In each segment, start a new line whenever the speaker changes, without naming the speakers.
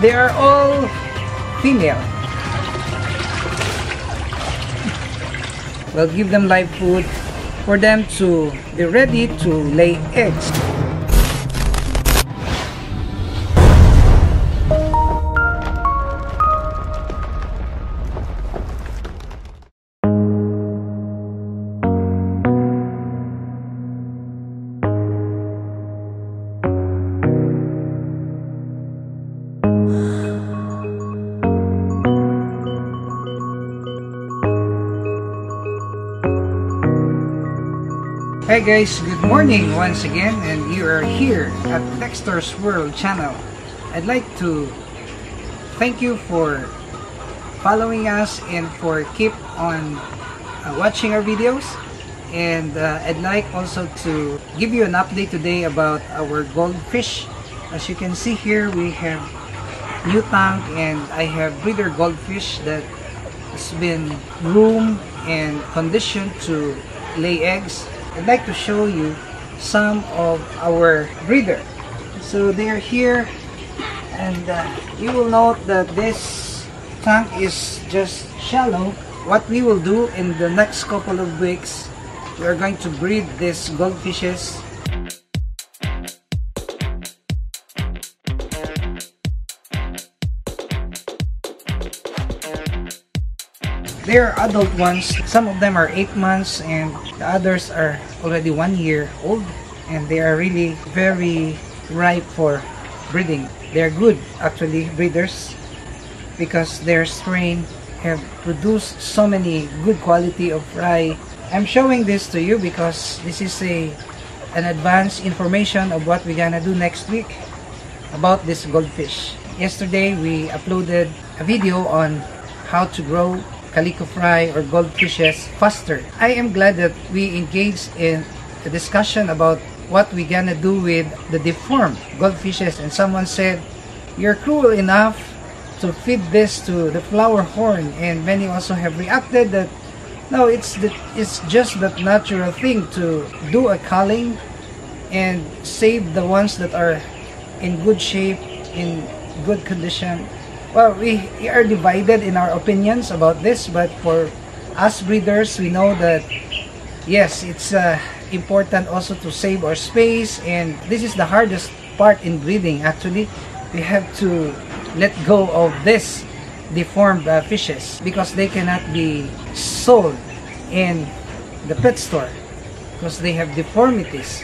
they are all female. We'll give them live food for them to be ready to lay eggs. Hi guys, good morning once again and you are here at Dexter's World channel. I'd like to thank you for following us and for keep on uh, watching our videos and uh, I'd like also to give you an update today about our goldfish. As you can see here, we have new tank and I have breeder goldfish that has been groomed and conditioned to lay eggs I'd like to show you some of our breeder. So they're here and uh, you will note that this tank is just shallow. What we will do in the next couple of weeks, we are going to breed these goldfishes They are adult ones. Some of them are 8 months and the others are already 1 year old and they are really very ripe for breeding. They are good actually breeders because their strain have produced so many good quality of fry. I'm showing this to you because this is a an advanced information of what we're gonna do next week about this goldfish. Yesterday we uploaded a video on how to grow calico fry or goldfishes faster. I am glad that we engaged in a discussion about what we gonna do with the deformed goldfishes and someone said you're cruel enough to feed this to the flower horn and many also have reacted that no it's the, it's just that natural thing to do a culling and save the ones that are in good shape in good condition well, we are divided in our opinions about this, but for us breeders, we know that yes, it's uh, important also to save our space, and this is the hardest part in breeding. Actually, we have to let go of this deformed uh, fishes because they cannot be sold in the pet store because they have deformities.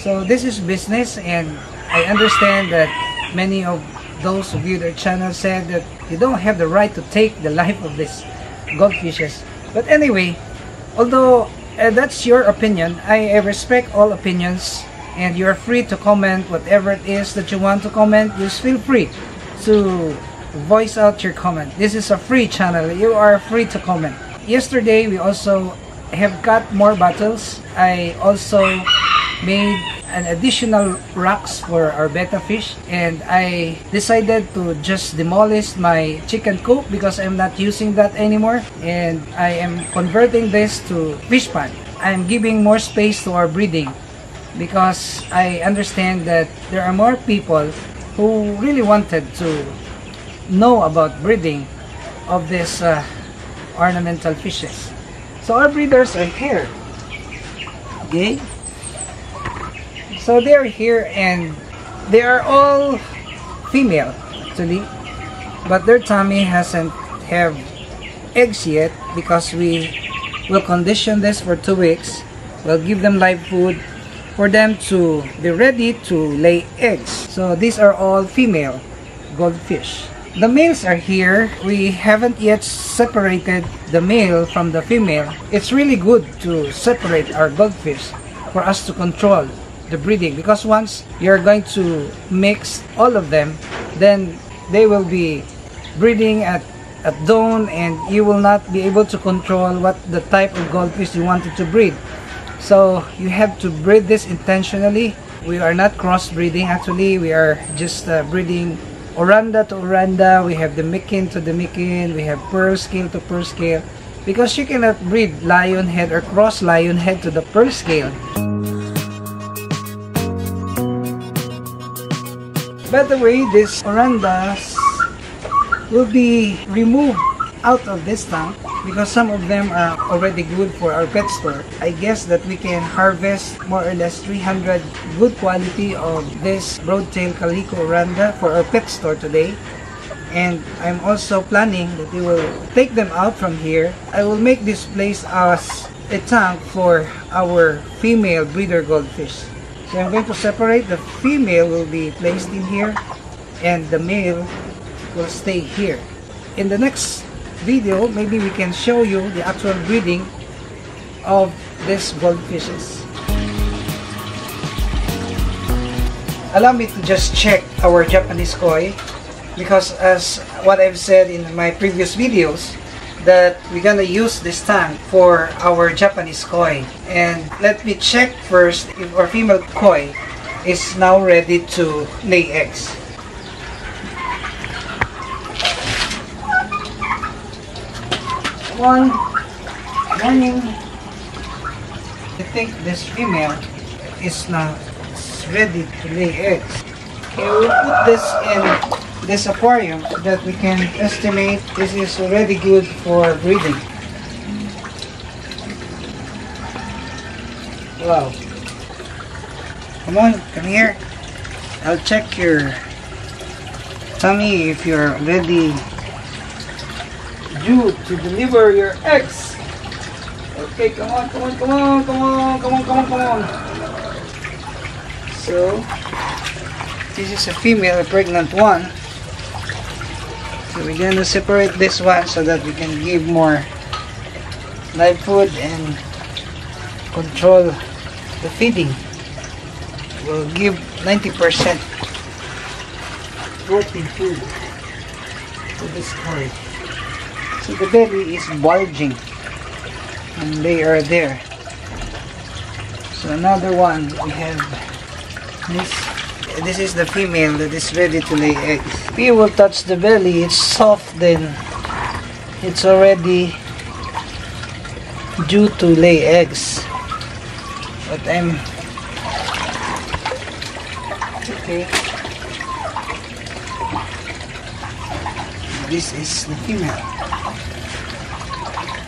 So this is business, and I understand that many of those of you that channel said that you don't have the right to take the life of these goldfishes. But anyway, although uh, that's your opinion, I, I respect all opinions and you're free to comment whatever it is that you want to comment. Just feel free to voice out your comment. This is a free channel. You are free to comment. Yesterday, we also have got more bottles. I also made an additional rocks for our betta fish and I decided to just demolish my chicken coop because I'm not using that anymore and I am converting this to fish pond. I'm giving more space to our breeding because I understand that there are more people who really wanted to know about breeding of these uh, ornamental fishes. So our breeders are here. Okay? So they're here and they are all female actually. But their tummy hasn't have eggs yet because we will condition this for two weeks. We'll give them live food for them to be ready to lay eggs. So these are all female goldfish. The males are here. We haven't yet separated the male from the female. It's really good to separate our goldfish for us to control the breeding because once you're going to mix all of them then they will be breeding at at dawn and you will not be able to control what the type of goldfish you wanted to breed. So you have to breed this intentionally. We are not crossbreeding actually. We are just uh, breeding oranda to oranda. We have the mikin to the mikin. We have pearl scale to pearl scale. Because you cannot breed lion head or cross lion head to the pearl scale By the way, these orandas will be removed out of this tank because some of them are already good for our pet store. I guess that we can harvest more or less 300 good quality of this broadtail calico oranda for our pet store today. And I'm also planning that we will take them out from here. I will make this place as a tank for our female breeder goldfish. So I'm going to separate. The female will be placed in here and the male will stay here. In the next video, maybe we can show you the actual breeding of these goldfishes. Allow me to just check our Japanese koi because as what I've said in my previous videos that we're gonna use this tank for our Japanese koi and let me check first if our female koi is now ready to lay eggs. One morning I think this female is now ready to lay eggs. Okay, we'll put this in this aquarium so that we can estimate this is already good for breeding. Wow. Come on, come here. I'll check your tummy if you're ready due to deliver your eggs. Okay, come on, come on, come on, come on, come on, come on, come on. So, this is a female, a pregnant one. So we're gonna separate this one so that we can give more live food and control the feeding. We'll give 90% protein food to this koi. So the belly is bulging and they are there. So another one we have this this is the female that is ready to lay eggs. We will touch the belly, it's soft then it's already due to lay eggs. But I'm okay. This is the female.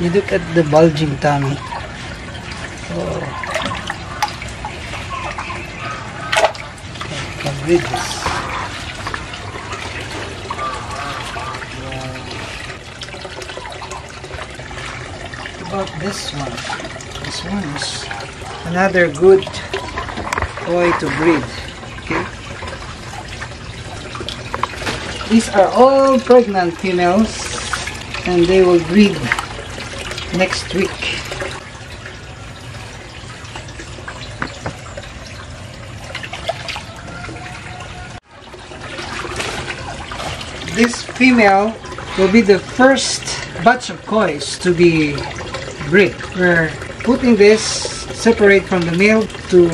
You look at the bulging tummy. Oh. can read this. About this one? This one is another good toy to breed. Okay. These are all pregnant females and they will breed next week. this female will be the first batch of kois to be bred. We're putting this separate from the male to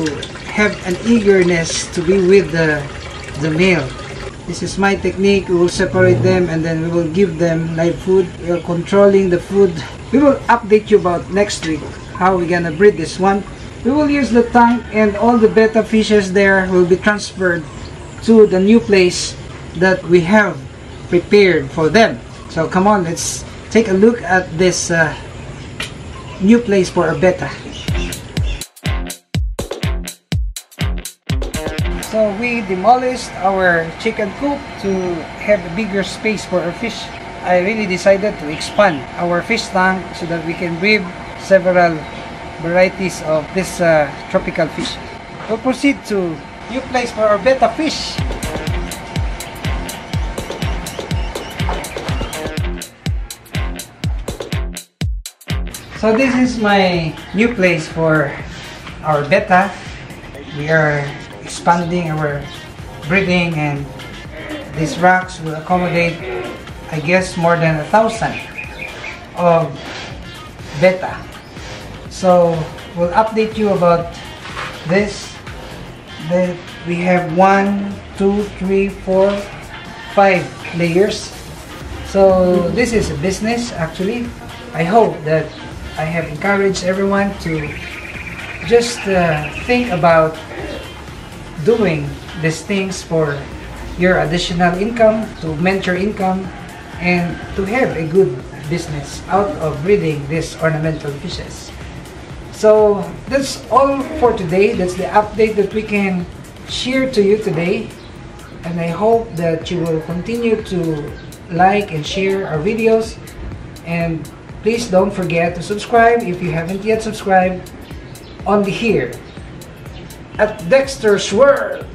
have an eagerness to be with the, the male. This is my technique. We will separate them and then we will give them live food. We are controlling the food. We will update you about next week how we're gonna breed this one. We will use the tank and all the betta fishes there will be transferred to the new place that we have prepared for them. So come on, let's take a look at this uh, new place for our betta. So we demolished our chicken coop to have a bigger space for our fish. I really decided to expand our fish tank so that we can breed several varieties of this uh, tropical fish. We'll proceed to new place for our betta fish. So this is my new place for our betta. We are expanding our breeding and these racks will accommodate I guess more than a thousand of betta. So we'll update you about this. That we have one, two, three, four, five layers. So this is a business actually. I hope that I have encouraged everyone to just uh, think about doing these things for your additional income, to augment your income, and to have a good business out of breeding these ornamental fishes. So that's all for today. That's the update that we can share to you today. And I hope that you will continue to like and share our videos. And please don't forget to subscribe if you haven't yet subscribed on the here at Dexter's World.